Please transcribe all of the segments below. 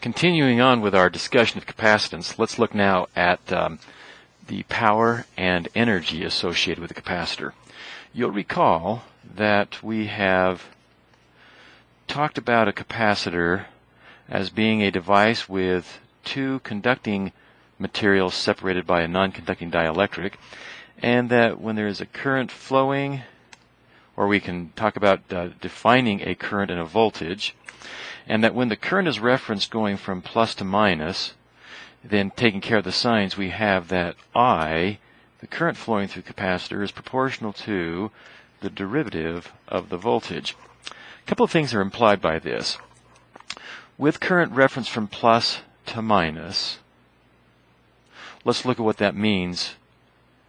Continuing on with our discussion of capacitance, let's look now at um, the power and energy associated with the capacitor. You'll recall that we have talked about a capacitor as being a device with two conducting materials separated by a non-conducting dielectric, and that when there is a current flowing, or we can talk about uh, defining a current and a voltage, and that when the current is referenced going from plus to minus, then taking care of the signs, we have that I, the current flowing through capacitor, is proportional to the derivative of the voltage. A couple of things are implied by this. With current reference from plus to minus, let's look at what that means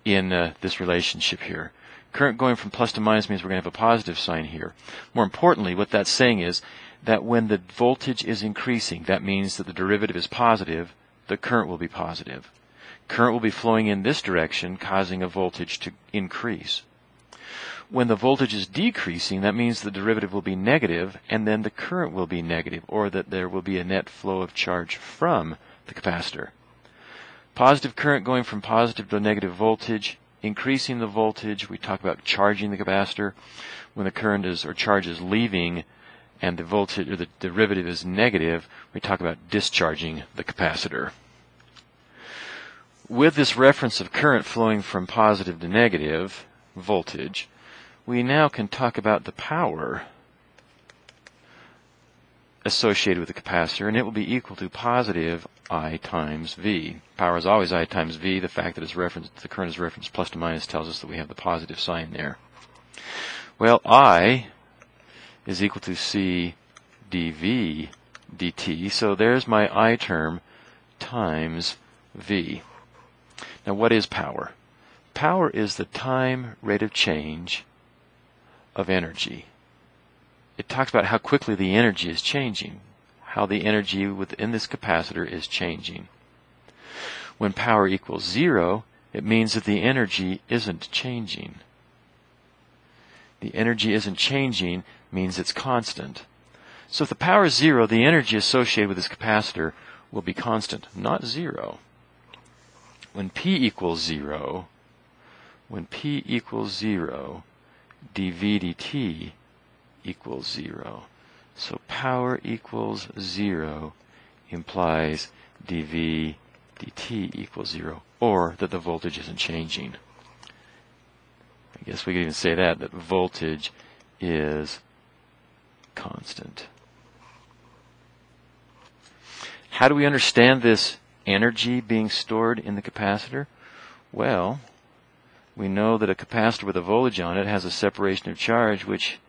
in uh, this relationship here. Current going from plus to minus means we're going to have a positive sign here. More importantly, what that's saying is that when the voltage is increasing, that means that the derivative is positive, the current will be positive. Current will be flowing in this direction, causing a voltage to increase. When the voltage is decreasing, that means the derivative will be negative, and then the current will be negative, or that there will be a net flow of charge from the capacitor. Positive current going from positive to negative voltage, increasing the voltage. We talk about charging the capacitor. When the current is or charge is leaving, and the voltage or the derivative is negative, we talk about discharging the capacitor. With this reference of current flowing from positive to negative voltage, we now can talk about the power associated with the capacitor, and it will be equal to positive I times V. Power is always I times V. The fact that it's referenced, the current is referenced plus to minus tells us that we have the positive sign there. Well, I is equal to C dV dt. So there's my I term times V. Now what is power? Power is the time rate of change of energy. It talks about how quickly the energy is changing, how the energy within this capacitor is changing. When power equals zero, it means that the energy isn't changing. The energy isn't changing means it's constant. So if the power is zero, the energy associated with this capacitor will be constant, not zero. When P equals zero, when P equals zero, dV dt equals zero. So power equals zero implies dV dt equals zero, or that the voltage isn't changing. I guess we could even say that, that voltage is constant. How do we understand this energy being stored in the capacitor? Well, we know that a capacitor with a voltage on it has a separation of charge, which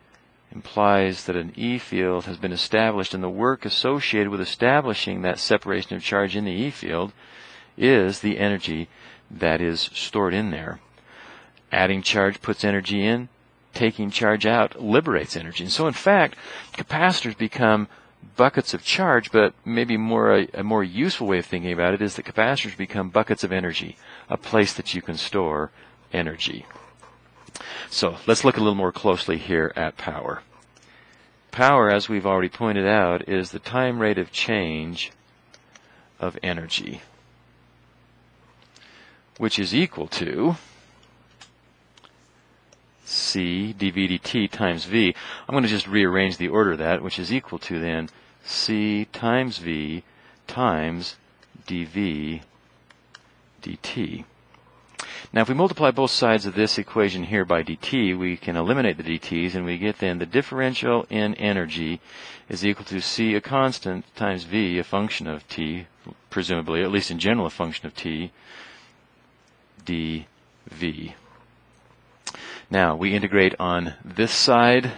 implies that an E field has been established, and the work associated with establishing that separation of charge in the E field is the energy that is stored in there. Adding charge puts energy in, taking charge out liberates energy. And so, in fact, capacitors become buckets of charge, but maybe more a, a, more useful way of thinking about it is that capacitors become buckets of energy, a place that you can store energy. So let's look a little more closely here at power. Power, as we've already pointed out, is the time rate of change of energy, which is equal to C dV dt times V. I'm going to just rearrange the order of that, which is equal to then C times V times dV dt. Now if we multiply both sides of this equation here by dt, we can eliminate the dt's and we get then the differential in energy is equal to c a constant times v a function of t, presumably, at least in general a function of t, dv. Now we integrate on this side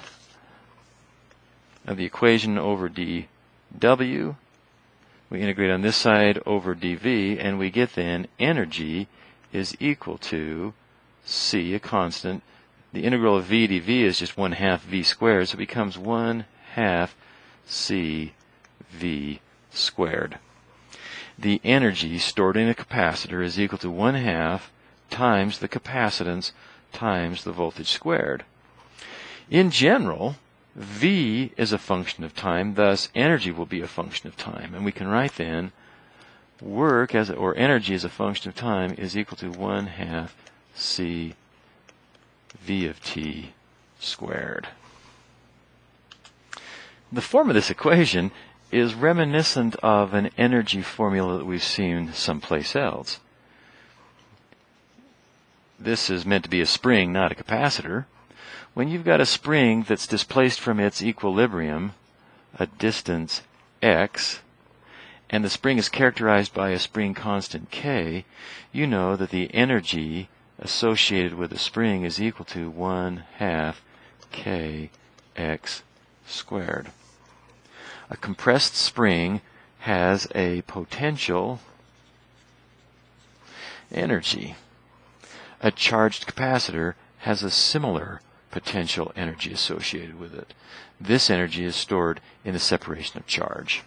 of the equation over dw. We integrate on this side over dv, and we get then energy is equal to c, a constant. The integral of v dv is just 1 half v squared, so it becomes 1 half c v squared. The energy stored in a capacitor is equal to 1 half times the capacitance times the voltage squared. In general, V is a function of time, thus energy will be a function of time. And we can write then work as or energy as a function of time is equal to 1 half C V of t squared. The form of this equation is reminiscent of an energy formula that we've seen someplace else. This is meant to be a spring, not a capacitor. When you've got a spring that's displaced from its equilibrium a distance x, and the spring is characterized by a spring constant k, you know that the energy associated with the spring is equal to 1 half k x squared. A compressed spring has a potential energy. A charged capacitor has a similar potential energy associated with it. This energy is stored in the separation of charge.